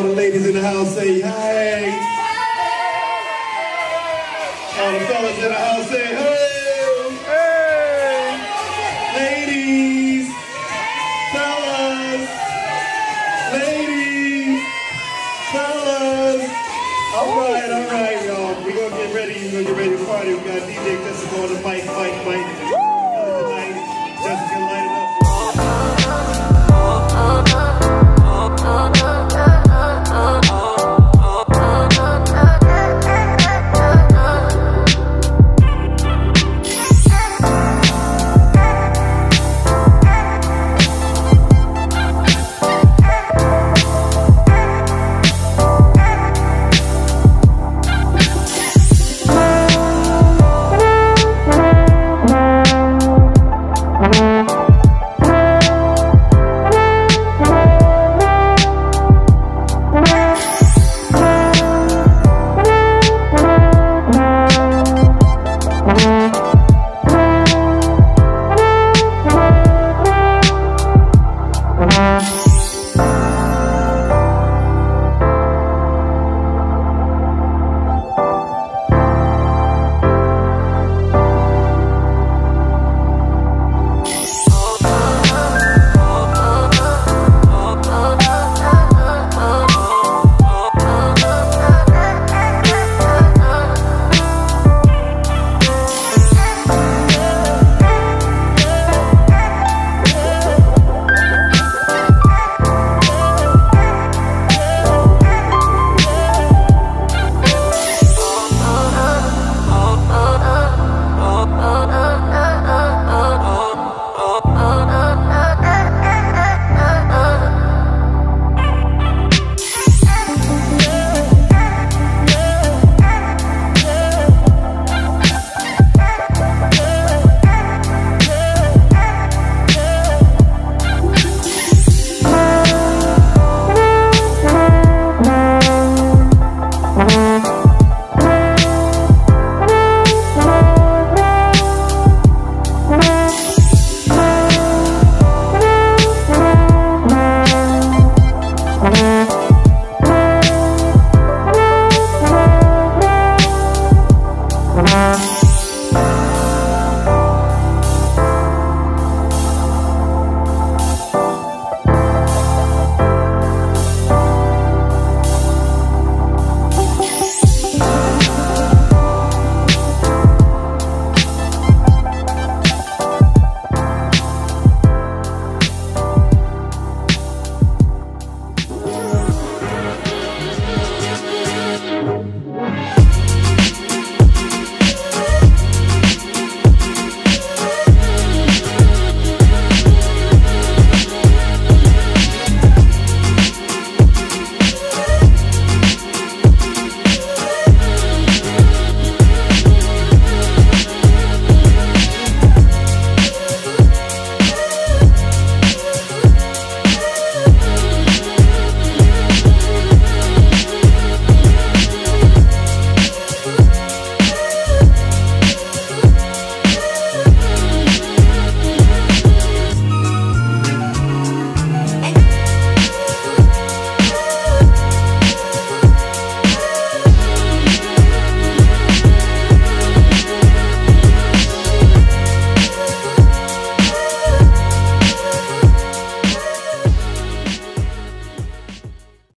All the ladies in the house say hey. All the fellas in the house say hey. Hey. Ladies. Fellas. Ladies. Fellas. All right, all right, y'all. We're gonna get ready. We're gonna get ready to party. We got DJ Jessica on the mic, mic, mic.